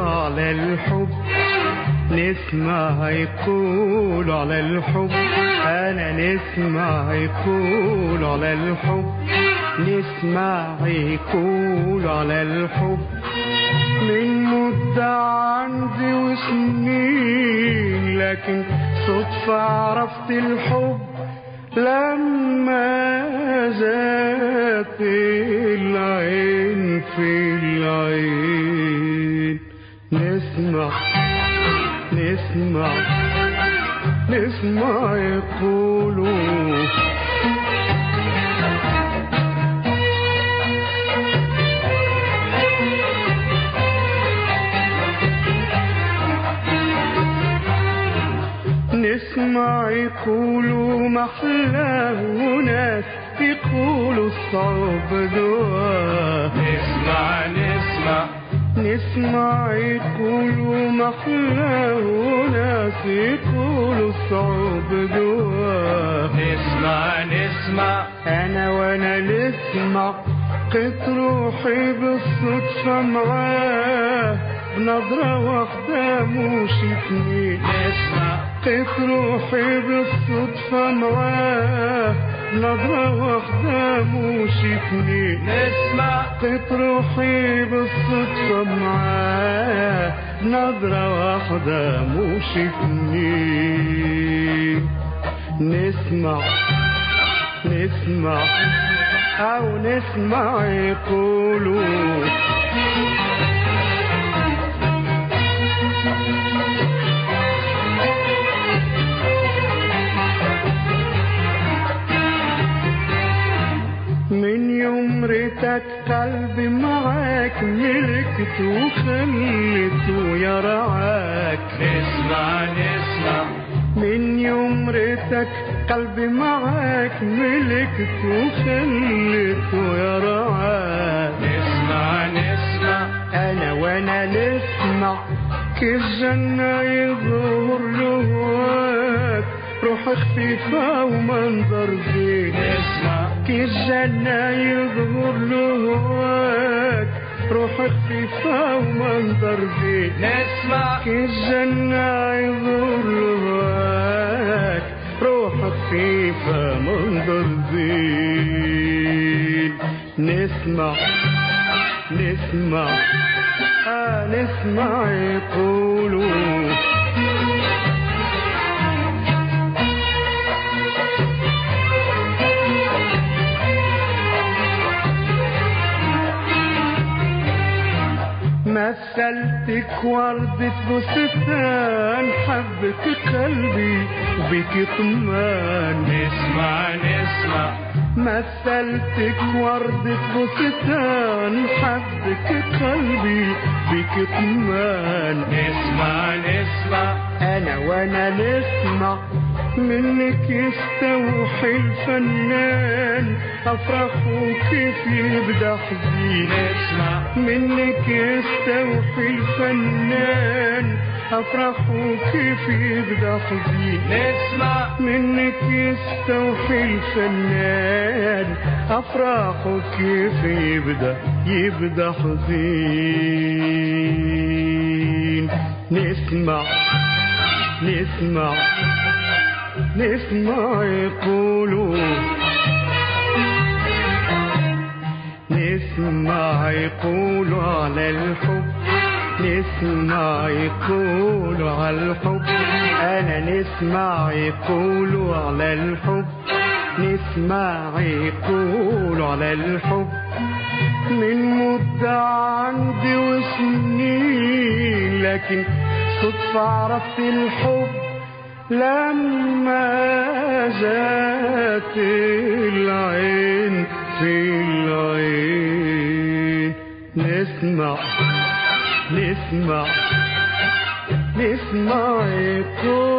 على الحب نسمع يقول على الحب. أنا نسمع يقول على الحب نسمع يقول على الحب. من مدة عندي وسنين لكن صدفة عرفت الحب لما جات نسمع نسمع يقولوا. نسمع يقولوا محلاه وناس يقولوا الصعب دواء نسمع نسمع. نسمع يقولوا محلاه وناس يقولوا الصعب دواء. نسمع نسمع. أنا وأنا نسمع قط روحي بالصدفة معاه بنظرة واحدة مش اتنين. نسمع. قط روحي بالصدفة معاه بنظرة واحدة مش اتنين نسمع. قط روحي بالصدفة معاه نظرة واحدة اتنين نسمع. نسمع. أو نسمع يقولوا. ريتك قلبي معاك ملكت وخلته يرعاك نسمع نسمع من يوم ريتك قلبي معاك ملكت وخلته يرعاك نسمع نسمع أنا وأنا نسمع كيف جنة يظهر لهواك روح خفيفة ومنظر زين نسمع كيف جنة يظهر لهواك. روح خفيفة ومنظر زين نسمع. كيف جنة يظهر لهواك. روح خفيفة منظر زين نسمع نسمع. آه نسمع يقولوا مثلتك وردة بستان حبك قلبي وبك طمان نسمع نسمع مثلتك وردة بستان حبك قلبي بك طمان نسمع نسمع أنا وأنا نسمع. منك يستوحي الفنان. افرح وكيف يبدا حزين منك يستوحي الفنان. افرح وكيف يبدا حزين نسمع منك يستوحي الفنان. افراح وكيف يبدا يبدأ حزين. نسمع. نسمع. نسمع يقولوا. نسمع يقولوا على الحب. نسمع يقولوا على الحب. أنا نسمع يقولوا على الحب. نسمع يقولوا على الحب. من مدة عندي وسنين لكن صدفة عرفت الحب. لما جات العين في العين. نسمع نسمع نسمع يقول